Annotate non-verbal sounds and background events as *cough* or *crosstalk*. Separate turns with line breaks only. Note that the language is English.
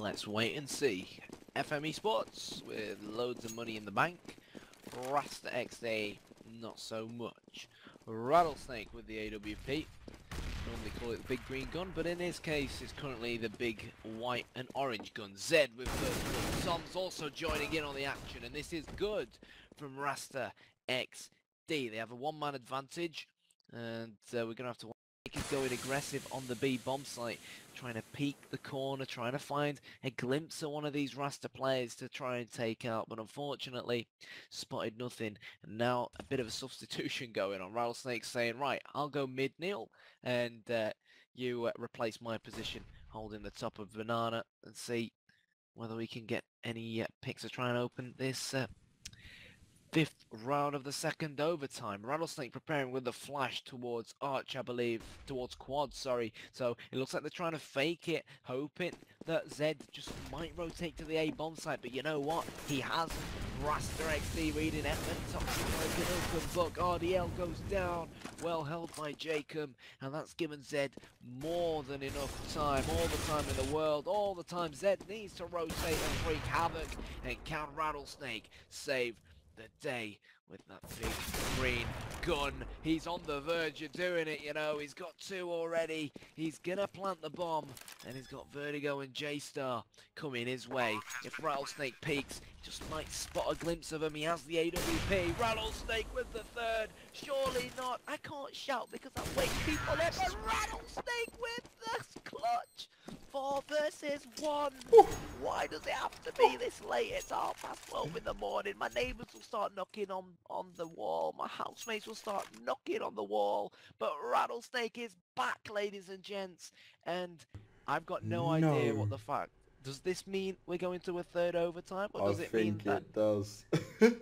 Let's wait and see. FME Sports with loads of money in the bank. Rasta XD, not so much. Rattlesnake with the AWP. Normally call it the big green gun, but in this case it's currently the big white and orange gun. Zed with first blood. Som's also joining in on the action, and this is good from Rasta XD. They have a one-man advantage, and uh, we're going to have to is going aggressive on the B bomb site, trying to peek the corner, trying to find a glimpse of one of these Rasta players to try and take out, but unfortunately spotted nothing. And now a bit of a *laughs* substitution going on. Rattlesnake saying, right, I'll go mid Neil, and uh, you uh, replace my position holding the top of Banana and see whether we can get any uh, picks to try and open this uh, fifth round of the second overtime. Rattlesnake preparing with the flash towards Arch, I believe, towards Quad, sorry. So it looks like they're trying to fake it, hoping that Zed just might rotate to the A bomb site, but you know what? He hasn't. Rasta XD reading effort, toxic like an open book. RDL goes down, well held by Jacob, and that's given Zed more than enough time, all the time in the world, all the time Zed needs to rotate and wreak havoc, and can Rattlesnake save the day with that big green gun. He's on the verge of doing it, you know. He's got two already. He's gonna plant the bomb, and he's got Vertigo and J-Star coming his way. If Rattlesnake peeks, he just might spot a glimpse of him. He has the AWP. Rattlesnake with the third. Surely not. I can't shout because I wake people up, Rattlesnake. Versus one. Why does it have to be this late? It's half past 12 in the morning. My neighbours will start knocking on, on the wall. My housemates will start knocking on the wall. But Rattlesnake is back, ladies and gents. And I've got no, no. idea what the fuck. Does this mean we're going to a third overtime? Or does
I
it mean
that...
it
does. *laughs*